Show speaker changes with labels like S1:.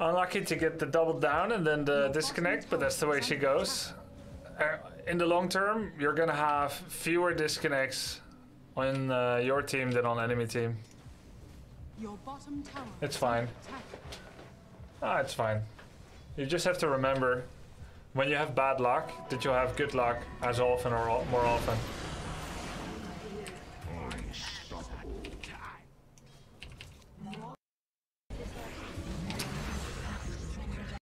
S1: Unlucky to get the double down and then the disconnect, but that's the way she goes. Uh, in the long term, you're gonna have fewer disconnects on uh, your team than on enemy team. It's fine. Ah, it's fine. You just have to remember when you have bad luck that you'll have good luck as often or more often.